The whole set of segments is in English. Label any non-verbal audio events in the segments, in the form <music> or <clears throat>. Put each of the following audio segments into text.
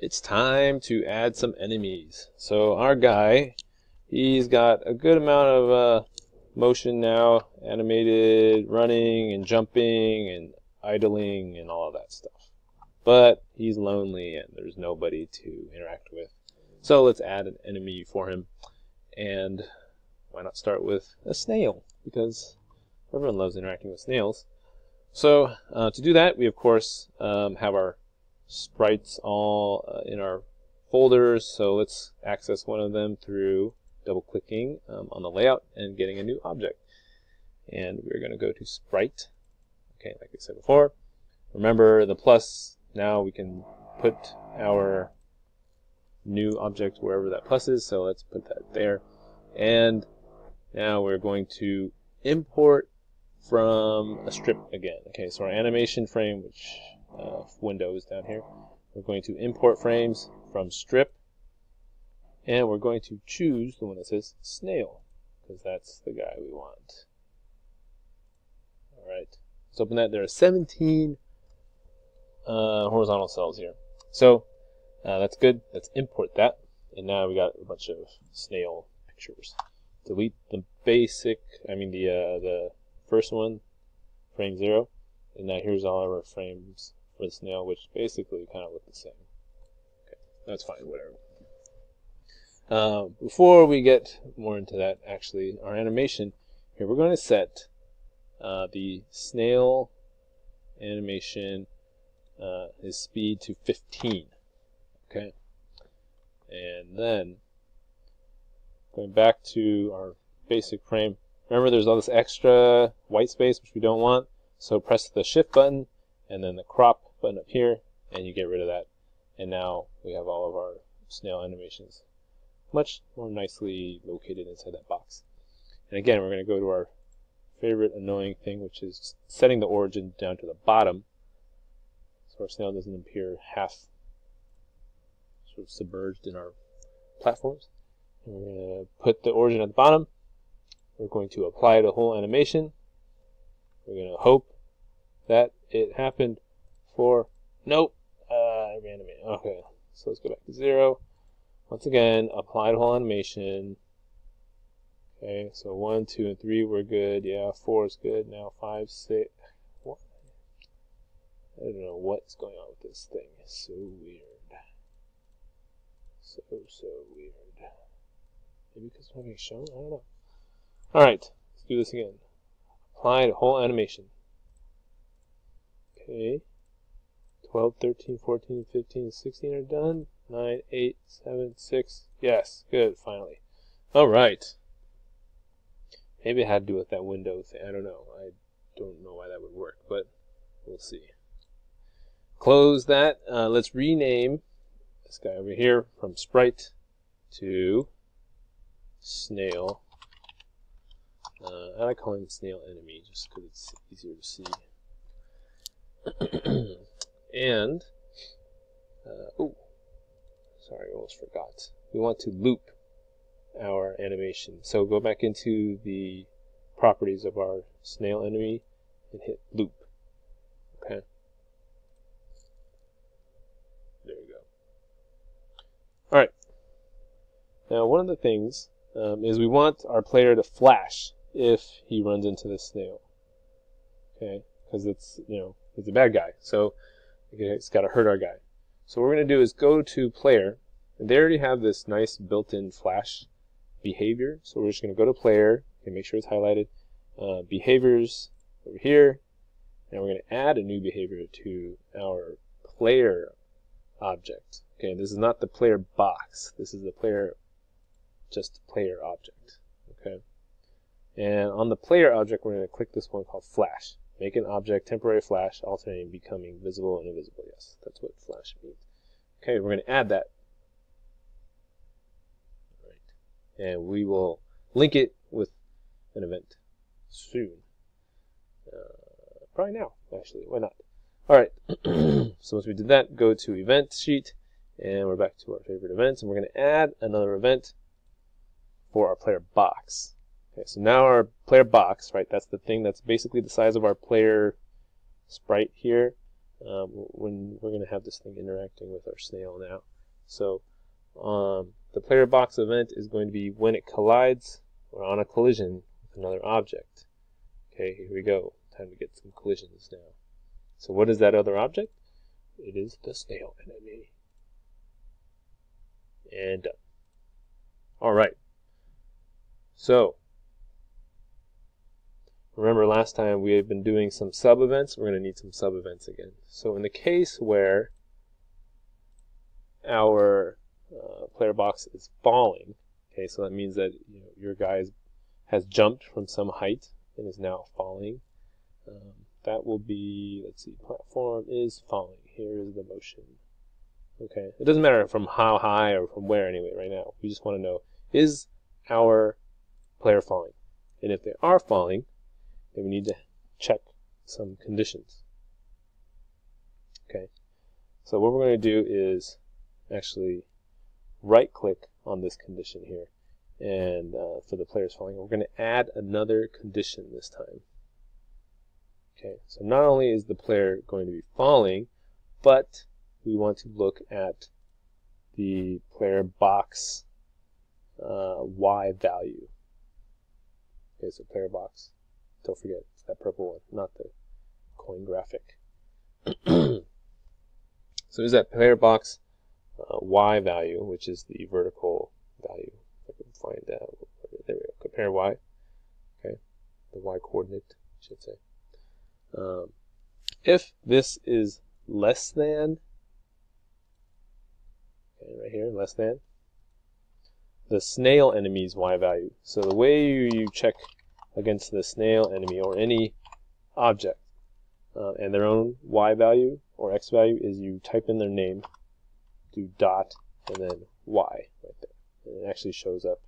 it's time to add some enemies. So our guy, he's got a good amount of uh, motion now, animated running and jumping and idling and all that stuff. But he's lonely and there's nobody to interact with. So let's add an enemy for him. And why not start with a snail? Because everyone loves interacting with snails. So uh, to do that, we of course um, have our sprites all uh, in our folders. So let's access one of them through double clicking um, on the layout and getting a new object. And we're going to go to sprite. Okay, like I said before. Remember the plus, now we can put our new object wherever that plus is. So let's put that there. And now we're going to import from a strip again. Okay, so our animation frame, which uh, is down here, we're going to import frames from strip, and we're going to choose the one that says snail, because that's the guy we want. All right, let's open that. There are 17 uh, horizontal cells here. So uh, that's good. Let's import that. And now we got a bunch of snail pictures. Delete the basic, I mean the uh, the first one, frame zero, and now here's all of our frames for the snail, which basically kind of look the same. Okay, that's fine, whatever. Uh, before we get more into that, actually, our animation here, we're going to set uh, the snail animation uh, his speed to 15. Okay, and then going back to our basic frame. Remember, there's all this extra white space which we don't want. So press the Shift button and then the crop button up here, and you get rid of that. And now we have all of our snail animations much more nicely located inside that box. And again, we're going to go to our favorite annoying thing, which is setting the origin down to the bottom so our snail doesn't appear half sort of submerged in our platforms. And we're going to put the origin at the bottom. We're going to apply the whole animation. We're going to hope that it happened for, nope, uh, every animation. Okay, so let's go back to zero. Once again, apply the whole animation. Okay, so one, two, and three were good. Yeah, four is good. Now five, six. What? I don't know what's going on with this thing. It's so weird. So, so weird. Maybe because I'm having a show? I don't know. Alright, let's do this again. Apply the whole animation. Okay. 12, 13, 14, 15, 16 are done. 9, 8, 7, 6. Yes, good, finally. Alright. Maybe it had to do with that window thing. I don't know. I don't know why that would work, but we'll see. Close that. Uh, let's rename this guy over here from sprite to snail. Uh, and I call him snail enemy just because it's easier to see. <clears throat> and, uh, oh, sorry, I almost forgot. We want to loop our animation. So go back into the properties of our snail enemy and hit loop. Okay. There you go. Alright. Now one of the things um, is we want our player to flash if he runs into the snail. Okay, because it's you know he's a bad guy, so it's got to hurt our guy. So what we're going to do is go to player, and they already have this nice built-in flash behavior. So we're just going to go to player and make sure it's highlighted. Uh, behaviors over here, and we're going to add a new behavior to our player object. Okay, this is not the player box. This is the player, just player object. Okay. And on the player object, we're going to click this one called flash. Make an object temporary flash, alternating becoming visible and invisible. Yes, that's what flash means. Okay, we're going to add that. And we will link it with an event soon. Uh, probably now, actually. Why not? All right. <clears throat> so once we did that, go to event sheet, and we're back to our favorite events, and we're going to add another event for our player box. Okay, so now our player box, right, that's the thing that's basically the size of our player sprite here. um, when we're going to have this thing interacting with our snail now. So um, the player box event is going to be when it collides or on a collision with another object. Okay, here we go. Time to get some collisions now. So what is that other object? It is the snail enemy. And. All right. So remember last time we had been doing some sub events. We're going to need some sub events again. So in the case where our uh, player box is falling, okay, so that means that you know, your guy has jumped from some height and is now falling. Um, that will be, let's see, platform is falling. Here is the motion. Okay, it doesn't matter from how high or from where anyway right now. We just want to know, is our player falling? And if they are falling, we need to check some conditions. Okay, so what we're going to do is actually right click on this condition here and uh, for the players falling we're going to add another condition this time. Okay. So not only is the player going to be falling but we want to look at the player box uh, y value. Okay. So player box don't forget it's that purple one not the coin graphic <clears throat> so is that player box uh, y value, which is the vertical value. I can find out. There we go. Compare y. Okay, the y coordinate, I should say. Um, if this is less than, okay, right here, less than, the snail enemy's y value. So the way you, you check against the snail enemy or any object uh, and their own y value or x value is you type in their name do dot and then y right there. And it actually shows up.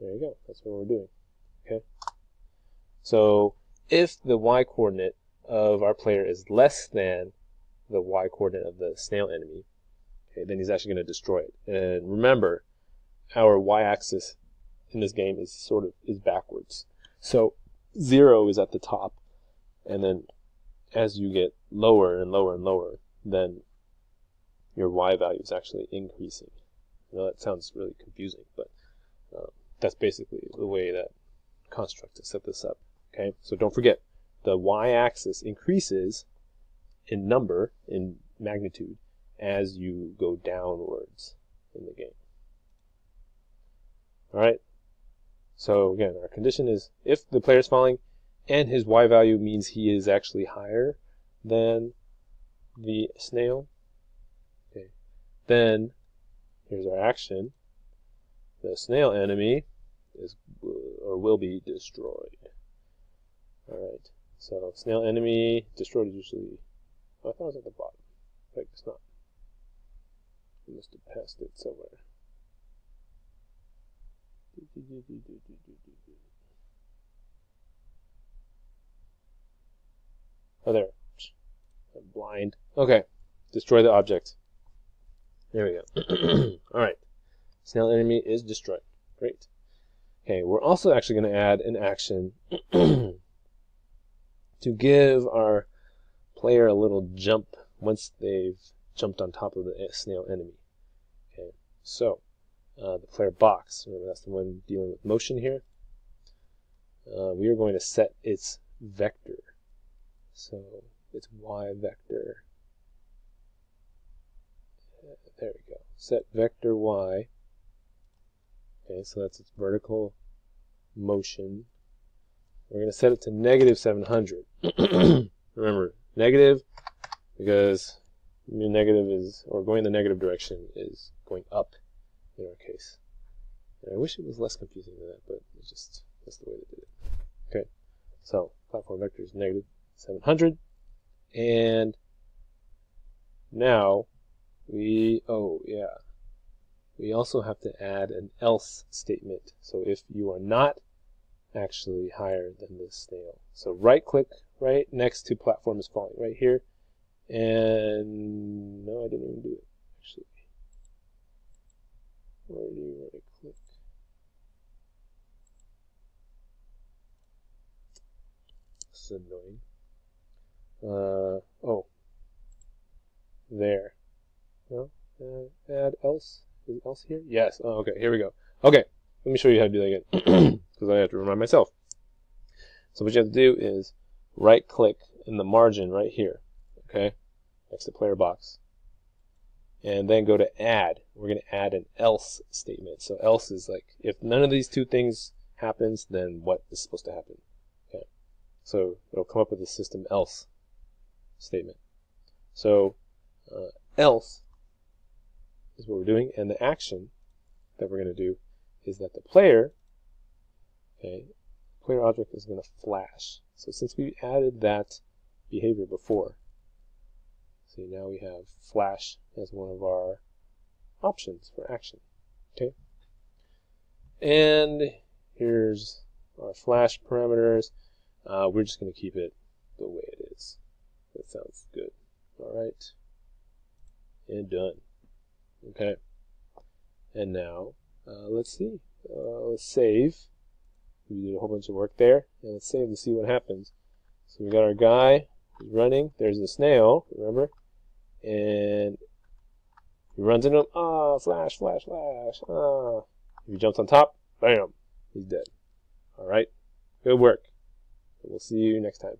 There you go. That's what we're doing. Okay. So if the y coordinate of our player is less than the y coordinate of the snail enemy, okay, then he's actually going to destroy it. And remember, our y-axis in this game is sort of is backwards. So zero is at the top, and then as you get lower and lower and lower, then your y value is actually increasing. I know that sounds really confusing, but um, that's basically the way that Construct 2 set this up. Okay, so don't forget the y-axis increases in number, in magnitude, as you go downwards in the game. All right. So again, our condition is if the player is falling and his y value means he is actually higher than the snail, okay, then, here's our action. The snail enemy is or will be destroyed. Alright, so snail enemy destroyed is usually, oh, I thought it was at the bottom. I it's not. I must have passed it somewhere. Oh, there. I'm blind. Okay. Destroy the object. There we go. <clears throat> All right. Snail enemy is destroyed. Great. Okay, we're also actually going to add an action <clears throat> to give our player a little jump once they've jumped on top of the snail enemy. Okay, so uh, the player box, remember that's the one dealing with motion here. Uh, we are going to set its vector. So its y vector there we go. Set vector y. Okay, so that's its vertical motion. We're going to set it to negative 700. <clears throat> Remember, negative because negative is, or going the negative direction is going up in our case. And I wish it was less confusing than that, but it's just, that's the way they did it. Okay, so platform vector is negative 700. And now we, oh yeah, we also have to add an else statement. So if you are not actually higher than this snail. So right click right next to platform is falling right here. And no, I didn't even do it actually. Where right click? Is annoying. Uh, oh, there. No? Uh, add else? Is else here? Yes. Oh, okay, here we go. Okay, let me show you how to do that again, <clears throat> because I have to remind myself. So what you have to do is right click in the margin right here, okay, next to player box, and then go to add. We're going to add an else statement. So else is like, if none of these two things happens, then what is supposed to happen? Okay. So it'll come up with a system else statement. So uh, else is what we're doing, and the action that we're going to do is that the player, okay, player object is going to flash. So since we added that behavior before, now we have flash as one of our options for action. Okay, and here's our flash parameters. Uh, we're just going to keep it the way it is. That sounds good. All right, and done. Okay, and now uh, let's see. Uh, let's save. We did a whole bunch of work there, and let's save to see what happens. So we got our guy running. There's the snail, remember? And he runs into him. Ah, oh, flash, flash, flash. Ah. If he jumps on top, bam, he's dead. All right. Good work. We'll see you next time.